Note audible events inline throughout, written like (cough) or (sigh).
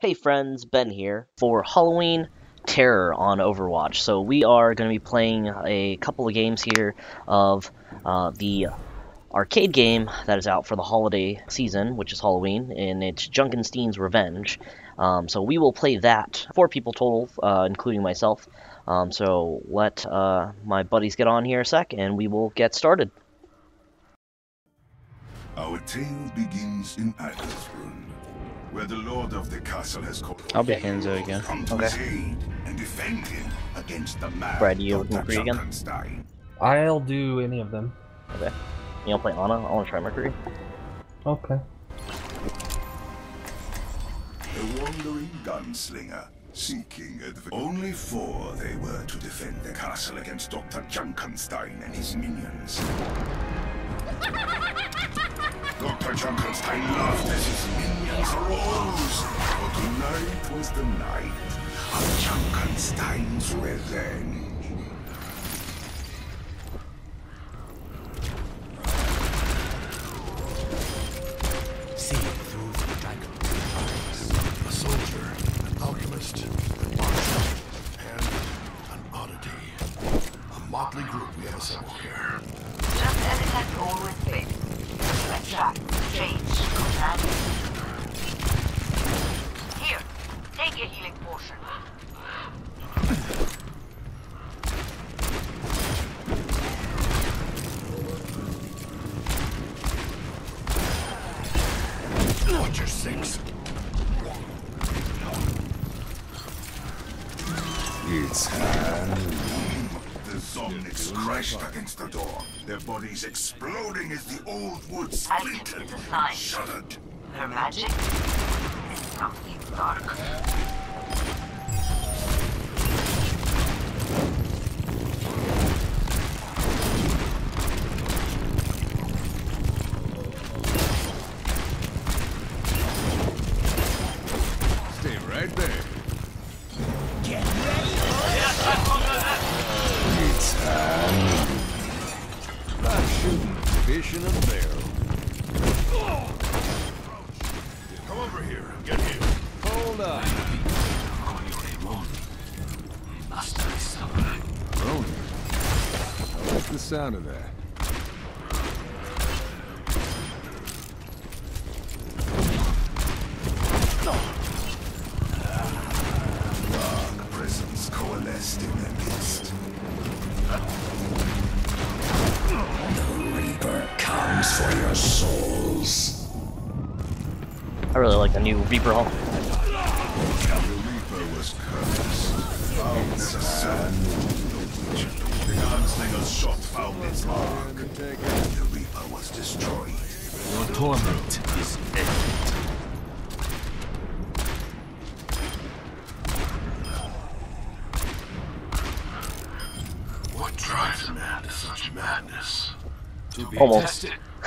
Hey friends, Ben here for Halloween Terror on Overwatch. So we are going to be playing a couple of games here of uh, the arcade game that is out for the holiday season, which is Halloween, and it's Junkenstein's Revenge. Um, so we will play that, four people total, uh, including myself. Um, so let uh, my buddies get on here a sec, and we will get started. Our tale begins in Adlersbrunn, where the lord of the castle has called I'll be Hanzo again. come to Okay. his aid and defend him against the mad Brad, you Dr. looking free again? I'll do any of them. Okay. You want to play Ana? I want to try Mercury. Okay. A wandering gunslinger, seeking adventure. Only four they were to defend the castle against Dr. Junkenstein and his minions. (laughs) Dr. Junkenstein laughed as his minions arose, for tonight was the night of Junkenstein's revenge. See through the. A soldier, an alchemist, a marksman, and an oddity. A motley group we have assembled here. Just as it has always been. Attract, change. Here, take a healing potion. The zombies crashed against the door, their bodies exploding as the old wood splintered and shuddered. Her magic is something dark. Stay fish in a barrel. Come over here. Get here. Hold on. Ronan. I like the sound of that. Comes for your souls. I really like the new Reaper Hall. The Reaper was cursed. Found never served the. The gunslinger's shot found its mark. The Reaper was destroyed. Your torment is ended. What drives a man to such madness? To be Almost. tested.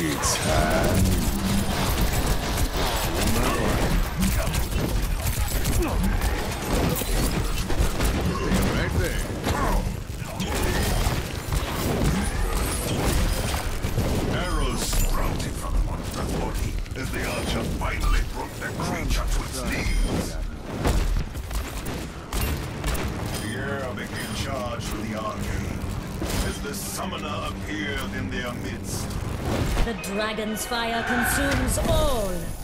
Arrows from the monster's body. As the archer finally brought the creature to its knees. The air became charged with the arcane as the summoner appeared in their midst. The dragon's fire consumes all.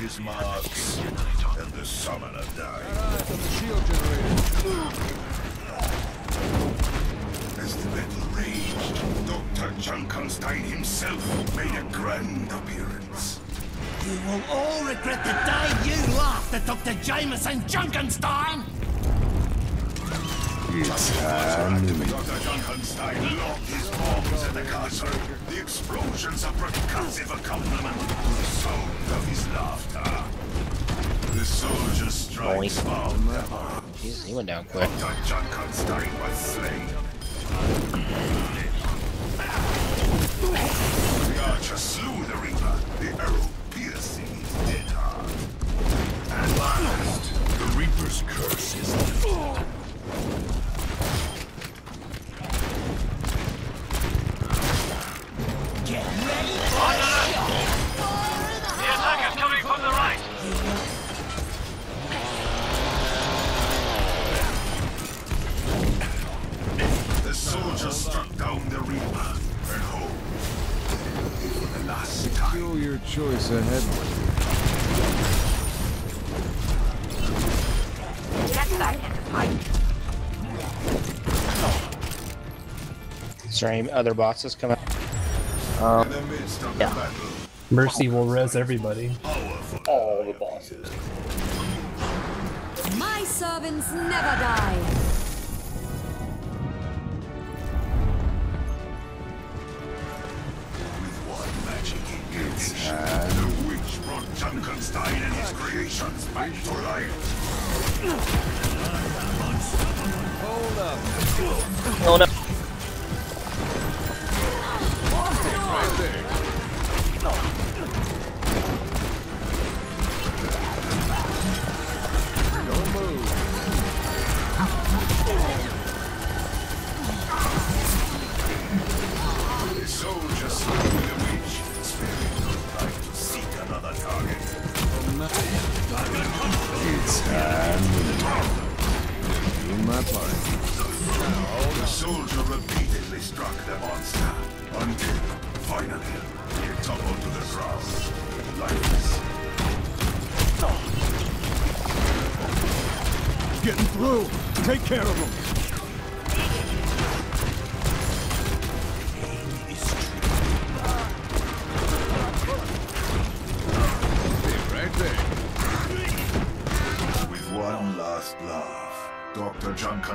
His marks, and the summoner died. As the battle raged, Dr. Junkenstein himself made a grand appearance. You will all regret the day you laughed at Dr. Jamison Junkenstein! It's time. Dr. Junkenstein locked his bombs in the castle. The explosions a percussive accompaniment to the sound of his laughter. The soldiers' strikes Boing. found their mark. Jeez, he went down quick. Dr. Junkenstein was slain. The archer slew the Reaper, the arrow piercing his dead heart. At last your choice ahead. Get back into fight. Other bosses come out. In the um, midst of yeah. Mercy will res everybody. All the bosses. My servants never die. Oh no. Struck the monster until, finally, he toppled to the ground, lifeless. Getting through. Take care of him.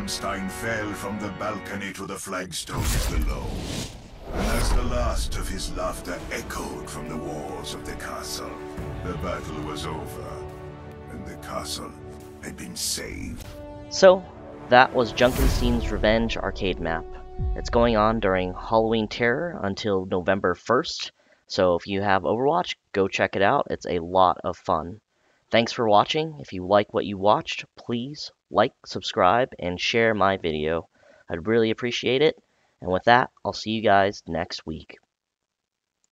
Dr. Fell from the balcony to the flagstones below. And as the last of his laughter echoed from the walls of the castle, the battle was over, and the castle had been saved. So, that was Junkenstein's Revenge arcade map. It's going on during Halloween Terror until November 1st, so if you have Overwatch, go check it out. It's a lot of fun. Thanks for watching. If you like what you watched, please like, subscribe, and share my video. I'd really appreciate it. And with that, I'll see you guys next week.